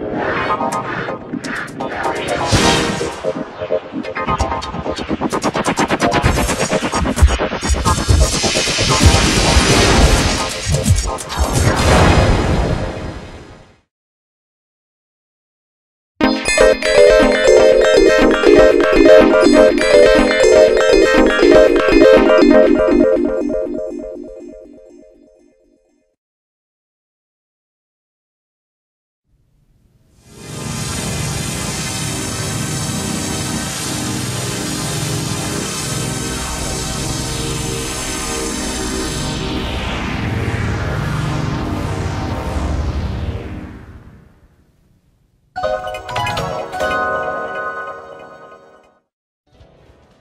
Obrigado.